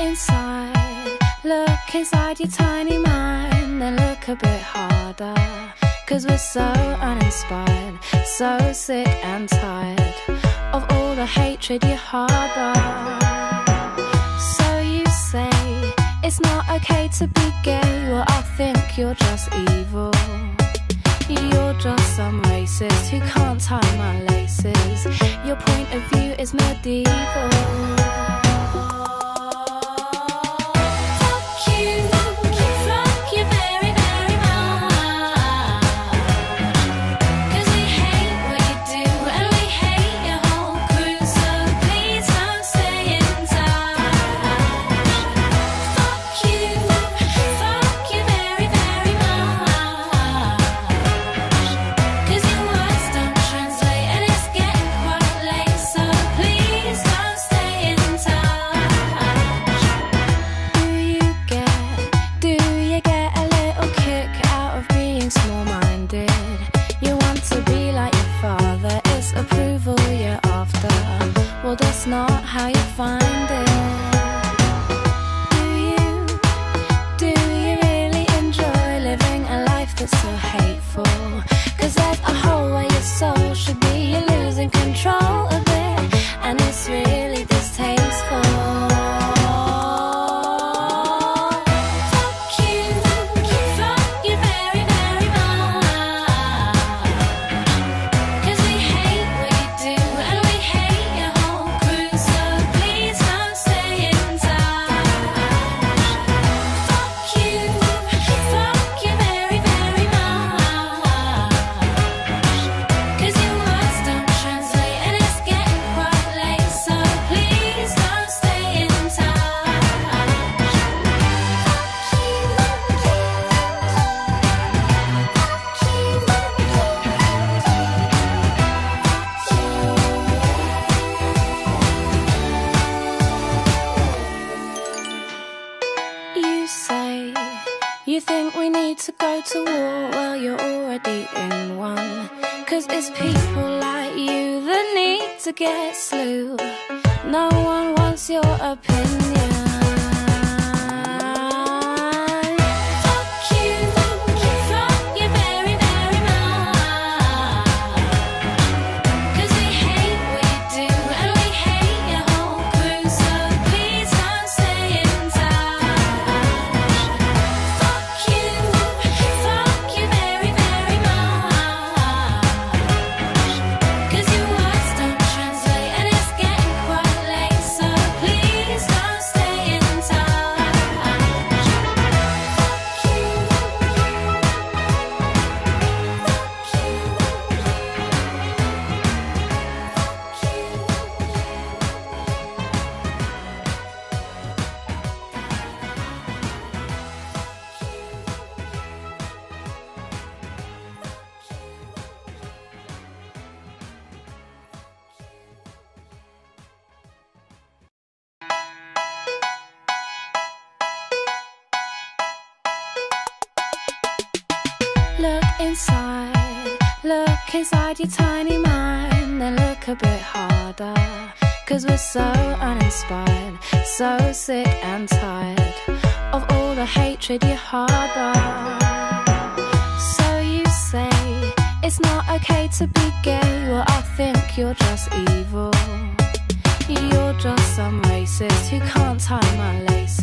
inside, look inside your tiny mind, then look a bit harder. Cause we're so uninspired, so sick and tired of all the hatred you harbor. So you say it's not okay to be gay, well, I think you're just evil. You're just some racist who can't tie my laces. Your point of view is medieval. Not how you find it. To war, while you're already in one. Cause it's people like you that need to get slew. No one wants your opinion. Inside, look inside your tiny mind, then look a bit harder. Cause we're so uninspired, so sick and tired of all the hatred you harbor. So you say it's not okay to be gay, well, I think you're just evil. You're just some racist who can't tie my laces.